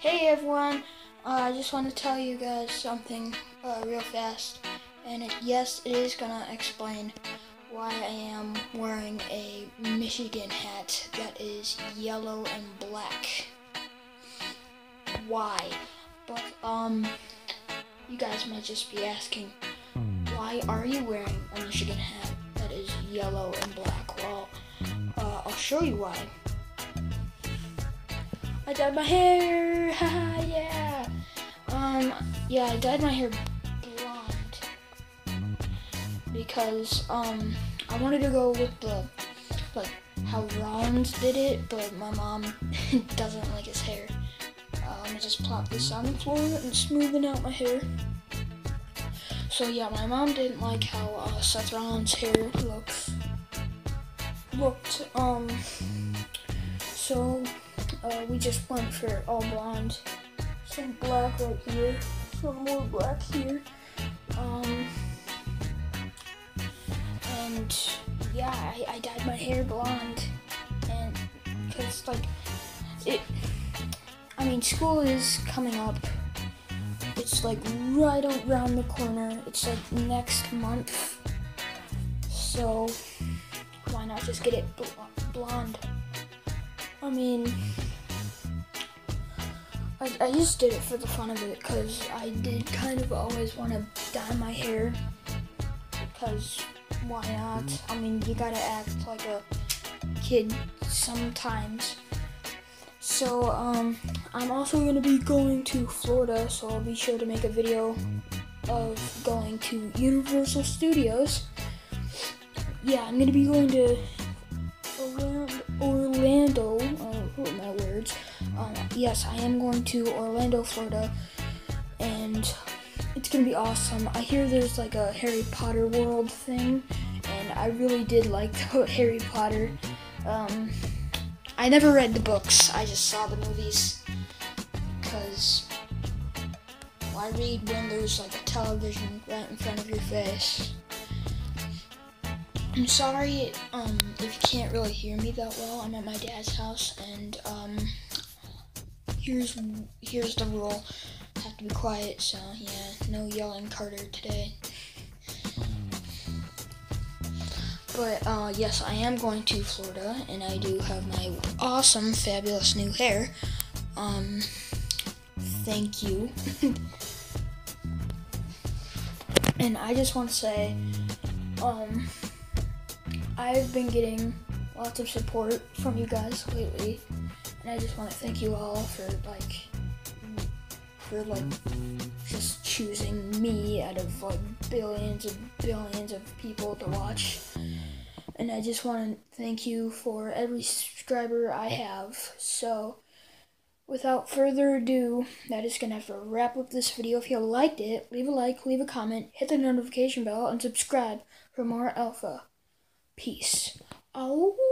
Hey everyone, uh, I just want to tell you guys something uh, real fast. And it, yes, it is gonna explain why I am wearing a Michigan hat that is yellow and black. Why? But, um, you guys might just be asking, why are you wearing a Michigan hat that is yellow and black? Well, uh, I'll show you why. I dyed my hair. Haha, yeah. Um, yeah, I dyed my hair blonde because um I wanted to go with the like how Rollins did it, but my mom doesn't like his hair. Let me just plop this on the floor and smoothing out my hair. So yeah, my mom didn't like how uh, Seth Rollins' hair looks looked. Um, so uh, we just went for all blonde. Some black right here, some more black here. Um, and yeah, I, I dyed my hair blonde, and because like it. I mean, school is coming up. It's like right around the corner. It's like next month. So why not just get it bl- blonde? I mean, I, I just did it for the fun of it because I did kind of always want to dye my hair. Because why not? I mean, you gotta act like a kid sometimes. So, um, I'm also gonna be going to Florida, so I'll be sure to make a video of going to Universal Studios. Yeah, I'm gonna be going to yes, I am going to Orlando, Florida, and it's gonna be awesome. I hear there's like a Harry Potter world thing, and I really did like the Harry Potter. Um, I never read the books. I just saw the movies because why read when there's like a television right in front of your face? I'm sorry um, if you can't really hear me that well. I'm at my dad's house, and um, here's here's the rule: have to be quiet. So yeah, no yelling, Carter today. But uh, yes, I am going to Florida, and I do have my awesome, fabulous new hair. Um, thank you. and I just want to say, um, I've been getting lots of support from you guys lately, and I just want to thank you all for like, for like, just choosing me out of like billions and billions of people to watch. And I just want to thank you for every subscriber I have. So, without further ado, that is going to have to wrap up this video. If you liked it, leave a like, leave a comment, hit the notification bell, and subscribe for more alpha. Peace. Oh.